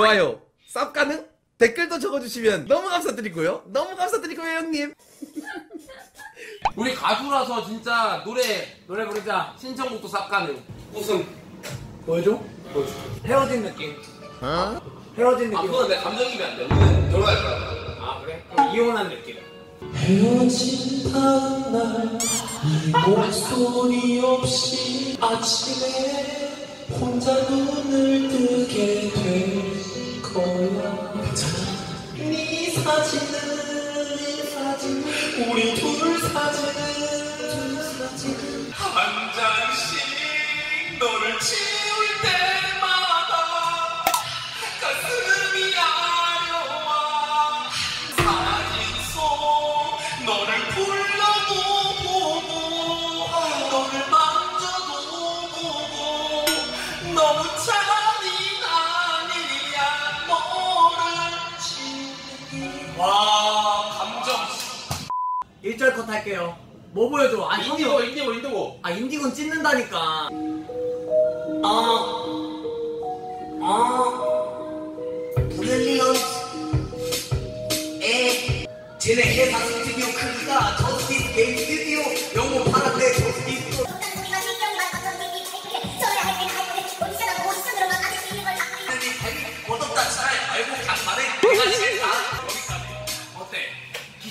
좋아요, 쌉 가능? 댓글도 적어주시면 너무 감사드리고요. 너무 감사드리고요, 형님. 우리 가수라서 진짜 노래 노래 부르자 신청곡도 싹 가능 우승 보여줘? 보여줘. 헤어진 느낌. 헤어진 아 느낌. 그건 내 감정이면 안돼 우리는 결혼할 거야 아 그래? 그럼 이혼한 느낌. 헤어진 다음 날 이 목소리 없이 아침에 혼자 눈을 너를 지울 때마다 가슴이 아려와 사진 속 너를 불러도 보고 너를 만져도 보고 너무 잔인하니야 너를 지우기 와 감정 1절 컷 할게요. 뭐 보여줘? 아 인디고 형이 인디고 인디고 아 인디고는 찢는다니까. 아. 아. 브릴리언트. 에. 쟤네 회사 스튜디오 크기가 저스티스 게임 스튜디오 영어 파란데 저스티스 얻었다 잘 알고 간만에 내가 싫다 여기까지 어때?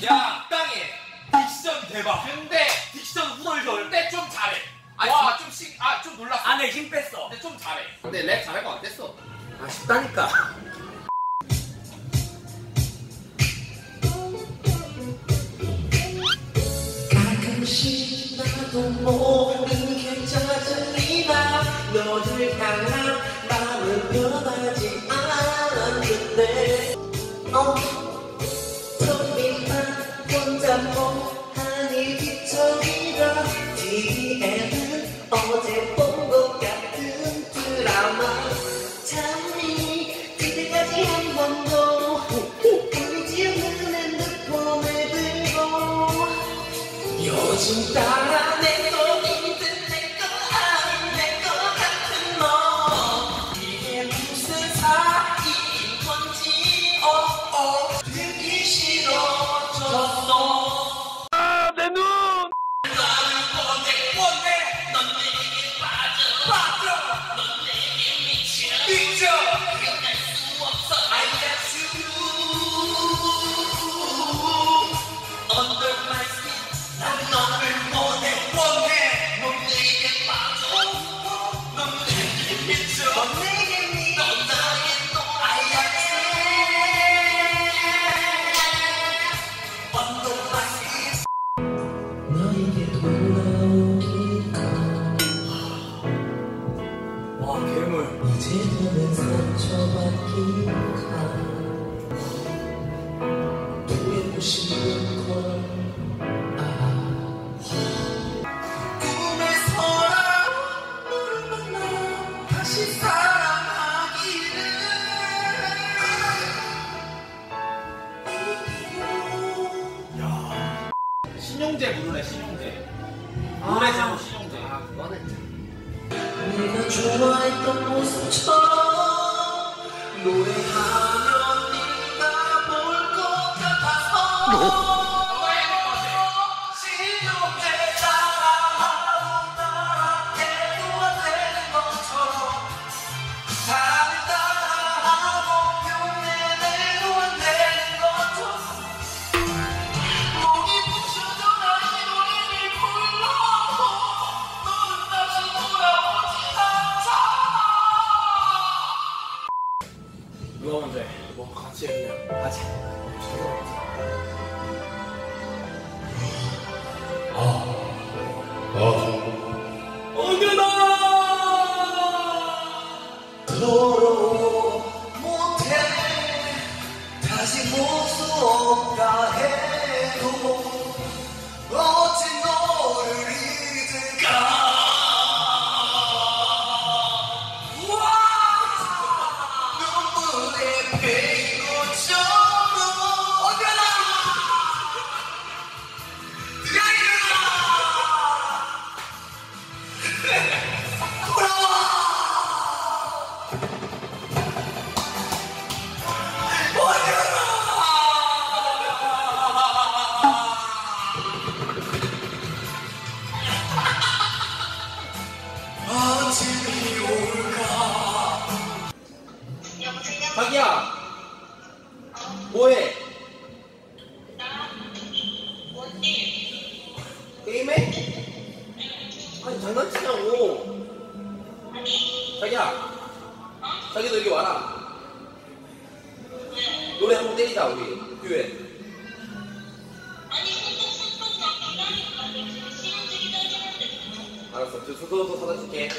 야 땅에 딕션 대박 근데 딕션 후덜덜 잘해 아니, 와좀아좀 놀랐어. 안에 힘 뺐어. 근데 좀 잘해. 근데 랩 잘할 것 같았어. 아 쉽다니까. 가끔씩 나도 모르게 짜증이 나 너를 향한 마음은 변하지 않았는데 요 와 괴물. 이제는 상처받기가 되고 싶은 걸 알아 꿈에서라 너를 만나 다시 사랑하기를 신용재. 부르래 신용재. 노래 제목 신용재 네가 좋아했던 모습처럼 노래하면 네가 볼 것 같아서 누가 먼저 해? 뭐 같이 해 그냥 같이 서 눈물 게임해? 아니 장난치냐고. 자기야. 자기도 여기 와라. 왜? 노래 한곡 때리자 우리. 듀엣 알았어. 저 소소소 사다 줄게